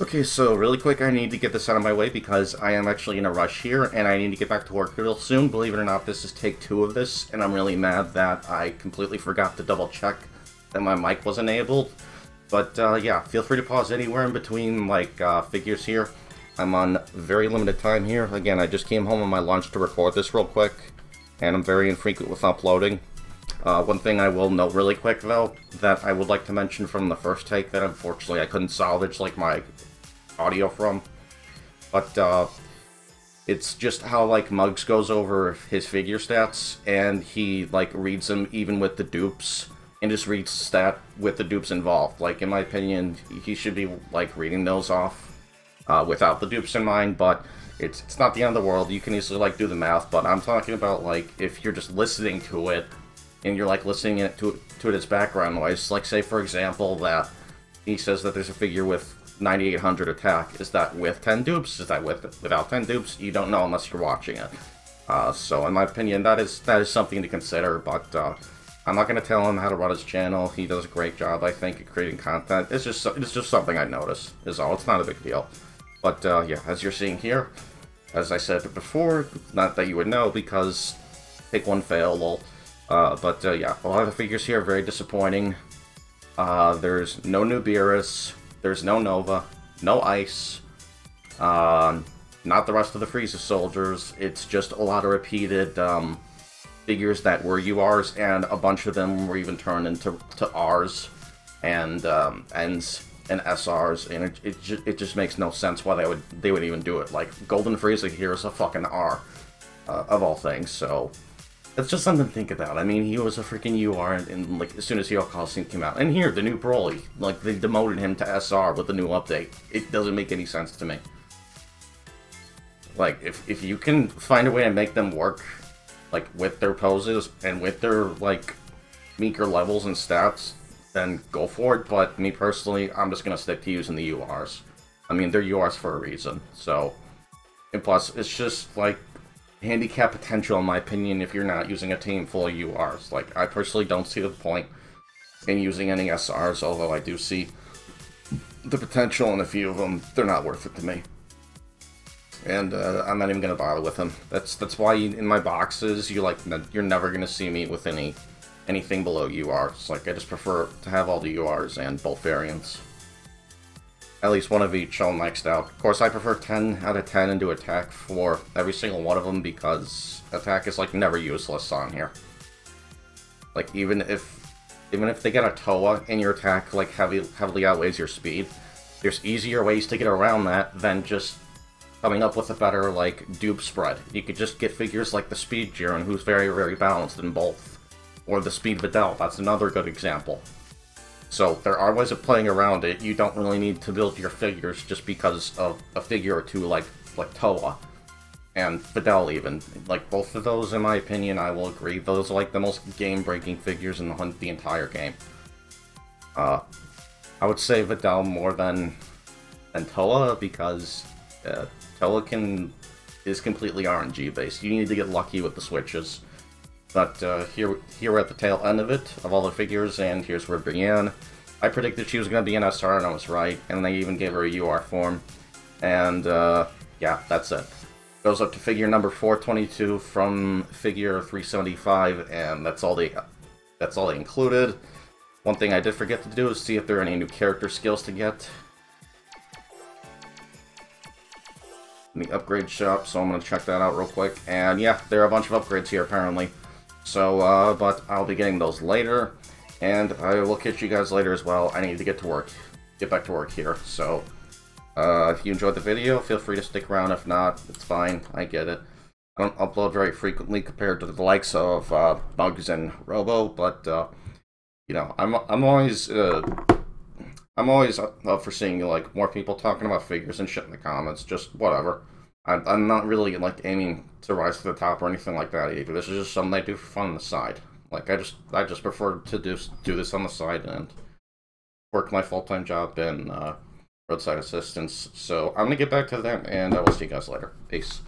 Okay, so really quick, I need to get this out of my way because I am actually in a rush here, and I need to get back to work real soon. Believe it or not, this is take two of this, and I'm really mad that I completely forgot to double check that my mic was enabled. But uh, yeah, feel free to pause anywhere in between like uh, figures here. I'm on very limited time here. Again, I just came home on my lunch to record this real quick, and I'm very infrequent with uploading. Uh, one thing I will note really quick, though, that I would like to mention from the first take that unfortunately I couldn't salvage like my audio from. But uh, it's just how like Mugs goes over his figure stats and he like reads them even with the dupes and just reads stat with the dupes involved. Like in my opinion, he should be like reading those off uh, without the dupes in mind, but it's it's not the end of the world. You can easily like do the math, but I'm talking about like if you're just listening to it and you're like listening it to to it as background noise. Like say for example that he says that there's a figure with 9800 attack. Is that with 10 dupes? Is that with without 10 dupes? You don't know unless you're watching it. Uh, so in my opinion, that is that is something to consider. But uh, I'm not going to tell him how to run his channel. He does a great job, I think, at creating content. It's just it's just something I noticed. Is all. It's not a big deal. But uh, yeah, as you're seeing here, as I said before, not that you would know because take one fail, lol. Uh, but uh, yeah, a lot of the figures here are very disappointing. Uh, there's no new Beerus, there's no Nova, no Ice, um, not the rest of the Frieza soldiers. It's just a lot of repeated um, figures that were URs, and a bunch of them were even turned into to Rs and um, Ns and SRs, and it it, ju it just makes no sense why they would they would even do it. Like Golden Frieza here is a fucking R, uh, of all things. So it's just something to think about. I mean, he was a freaking UR, and, and like as soon as Hero Colosseum came out, and here the new Broly, like they demoted him to SR with the new update. It doesn't make any sense to me. Like if if you can find a way to make them work, like with their poses and with their like meeker levels and stats, then go for it. But me personally, I'm just gonna stick to using the URs. I mean, they're URs for a reason. So, and plus, it's just like handicap potential, in my opinion, if you're not using a team full of URs. Like, I personally don't see the point in using any SRs, although I do see the potential in a few of them. They're not worth it to me. And uh, I'm not even gonna bother with them. That's that's why in my boxes, you like you're never gonna see me with any anything below URs. Like I just prefer to have all the URs and both variants at least one of each all maxed out. Of course, I prefer 10 out of 10 and do attack for every single one of them because attack is like never useless on here. Like even if even if they get a Towa and your attack like heavy, heavily outweighs your speed, there's easier ways to get around that than just coming up with a better like dupe spread. You could just get figures like the Speed Jiren, who's very very balanced in both, or the Speed Videl. That's another good example. So there are ways of playing around it. You don't really need to build your figures just because of a figure or two like like Towa and Videl even. Like both of those, in my opinion, I will agree. Those are like the most game-breaking figures in the, hunt the entire game. Uh, I would say Videl more than than Towa because uh, Towa can is completely RNG based. You need to get lucky with the switches. But uh, here, here we're at the tail end of it, of all the figures, and here's where Brianne. I predicted she was going to be an SR, and I was right, and they even gave her a UR form. And, uh, yeah, that's it. Goes up to figure number 422 from figure 375, and that's all they, that's all they included. One thing I did forget to do is see if there are any new character skills to get. In the upgrade shop, so I'm going to check that out real quick. And yeah, there are a bunch of upgrades here, apparently. So, uh, but I'll be getting those later, and I will catch you guys later as well. I need to get to work, get back to work here, so, uh, if you enjoyed the video, feel free to stick around. If not, it's fine, I get it. I don't upload very frequently compared to the likes of, uh, Bugs and Robo, but, uh, you know, I'm, I'm always, uh, I'm always up for seeing, like, more people talking about figures and shit in the comments, just whatever. I'm, I'm not really, like, aiming to rise to the top or anything like that either. This is just something I do for fun on the side. Like, I just, I just prefer to do, do this on the side and work my full-time job in, uh, roadside assistance. So, I'm gonna get back to them, and I will see you guys later. Peace.